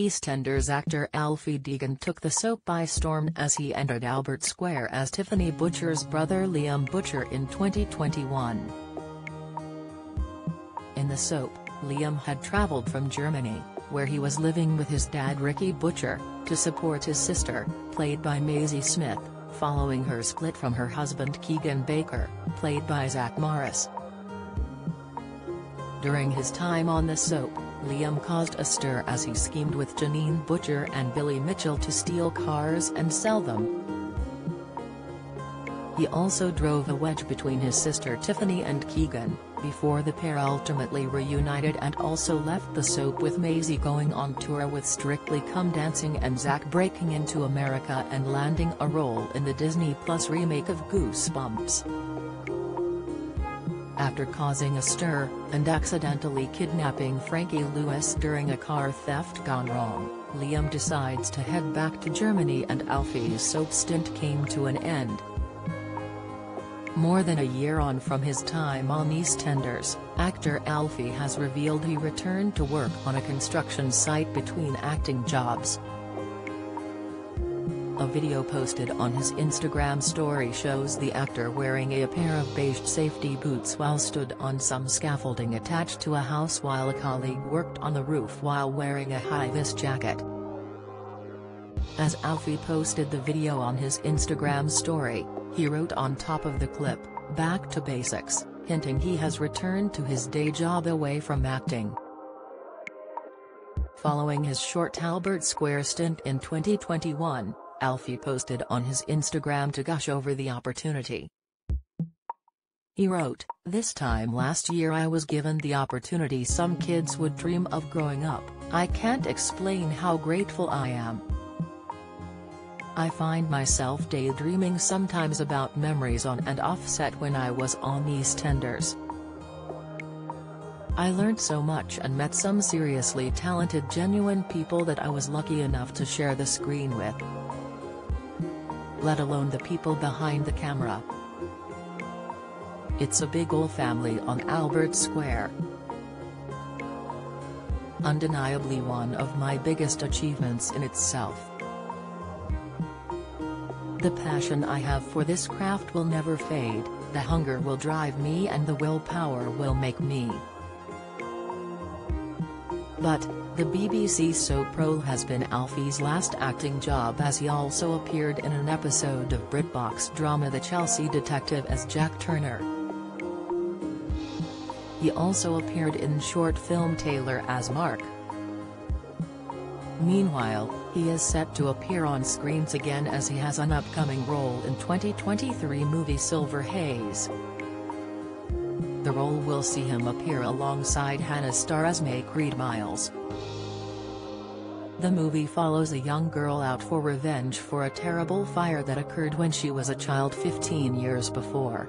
EastEnders actor Alfie Deegan took the soap by storm as he entered Albert Square as Tiffany Butcher's brother Liam Butcher in 2021. In the soap, Liam had traveled from Germany, where he was living with his dad Ricky Butcher, to support his sister, played by Maisie Smith, following her split from her husband Keegan Baker, played by Zach Morris. During his time on the soap, Liam caused a stir as he schemed with Janine Butcher and Billy Mitchell to steal cars and sell them. He also drove a wedge between his sister Tiffany and Keegan, before the pair ultimately reunited and also left the soap with Maisie going on tour with Strictly Come Dancing and Zach breaking into America and landing a role in the Disney Plus remake of Goosebumps. After causing a stir, and accidentally kidnapping Frankie Lewis during a car theft gone wrong, Liam decides to head back to Germany and Alfie's soap stint came to an end. More than a year on from his time on EastEnders, actor Alfie has revealed he returned to work on a construction site between acting jobs. A video posted on his Instagram story shows the actor wearing a pair of beige safety boots while stood on some scaffolding attached to a house while a colleague worked on the roof while wearing a high-vis jacket. As Alfie posted the video on his Instagram story, he wrote on top of the clip, back to basics, hinting he has returned to his day job away from acting. Following his short Albert Square stint in 2021, Alfie posted on his Instagram to gush over the opportunity. He wrote, This time last year I was given the opportunity some kids would dream of growing up, I can't explain how grateful I am. I find myself daydreaming sometimes about memories on and offset when I was on EastEnders. I learned so much and met some seriously talented genuine people that I was lucky enough to share the screen with let alone the people behind the camera. It's a big ol' family on Albert Square. Undeniably one of my biggest achievements in itself. The passion I have for this craft will never fade, the hunger will drive me and the willpower will make me. But, the BBC soap role has been Alfie's last acting job as he also appeared in an episode of BritBox drama The Chelsea Detective as Jack Turner. He also appeared in short film Taylor as Mark. Meanwhile, he is set to appear on screens again as he has an upcoming role in 2023 movie Silver Haze. The role will see him appear alongside Hanna star Esme Creed Miles. The movie follows a young girl out for revenge for a terrible fire that occurred when she was a child 15 years before.